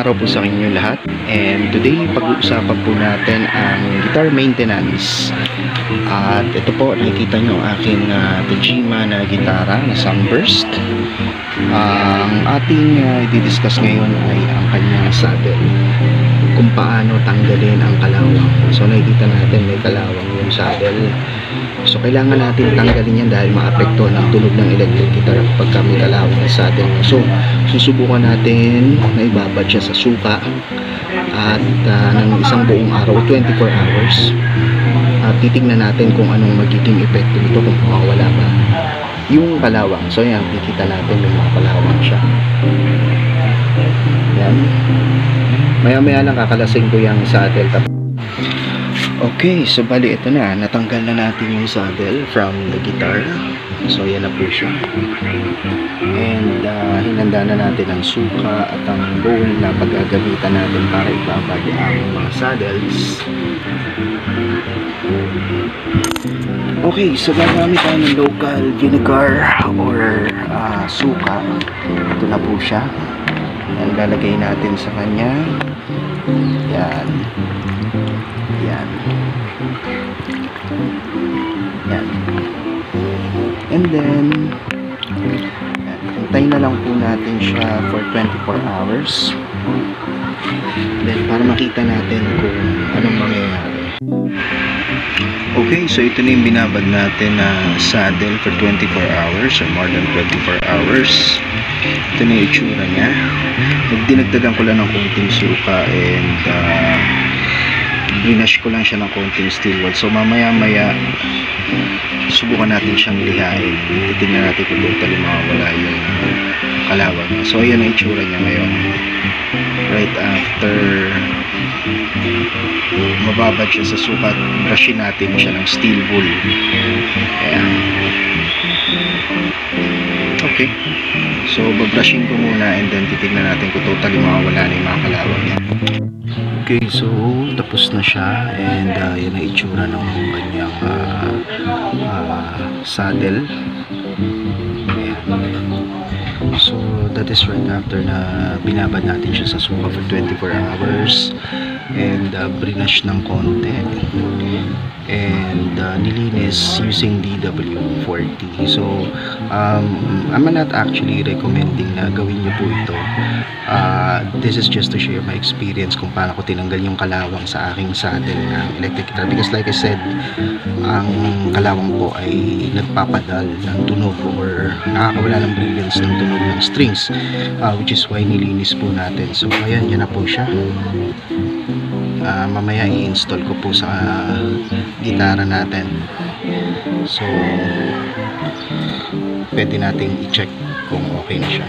araw po sa inyo lahat. And today pag-uusapan po natin ang guitar maintenance. At ito po nakikita nyo ang aking uh, Tajima na gitara na Sunburst. Ang ating uh, i-discuss ngayon ay ang kanyang saddle kung paano tanggalin ang kalawang. So nakikita natin may kalawang yung saddle so kailangan natin tanggalin yan dahil maapekto ng tunog ng electric guitar pagka may kalawang na saddle so susubukan natin na ibabad siya sa suka at uh, ng isang buong araw 24 hours. At titignan natin kung anong magiging epekto nito kung mawawala ba yung kalawang. So yan kikita natin may mga kalawang siya. Yan maya maya lang kakalasing ko yung saddle Tap- okay so bali ito na natanggal na natin yung saddle from the guitar so yan na po siya and uh, hinanda na natin ang suka at ang bowl na paggagamitan natin para ibabad ang mga saddles Okay, so gagamit tayo ng local vinegar or uh, suka. Ito na po siya. Yan, lalagay natin sa kanya. Yan. Yan. Yan. And then, yan, hintayin na lang po natin siya for 24 hours. Then, para makita natin kung anong mangyayari. Okay, so ito na yung binabad natin na saddle for 24 hours or more than 24 hours. Ito na yung itsura niya. Nagdinagdagan ko lang ng konting suka and uh, brinash ko lang siya ng konting steel wool. So mamaya maya subukan natin siyang lihain. Titignan natin kung totally mawawala yung kalawang niya. So ayan ang itsura niya ngayon. Right after mababad siya sa sukat brushin natin siya ng steel wool ayan okay so babrushing ko muna and then titignan natin kung totally mawawala na yung mga kalawang niya okay so tapos na siya and uh, yan ang itsura ng kanyang uh, uh, saddle that is right after na binabad natin siya sa suka for 24 hours. And uh, brinash ng konti. And uh, nilinis using DW40 so um, I'm not actually recommending na gawin nyo po ito. Uh, this is just to share my experience kung paano ko tinanggal yung kalawang sa aking saddle ng electric guitar. Because like I said ang kalawang po ay nagpapadal ng tunog or nakakawala ng brilliance ng tunog ng strings uh, which is why nilinis po natin. So ayan yan na po siya. Uh, mamaya i-install ko po sa uh, gitara natin. So pwede nating i-check kung okay na siya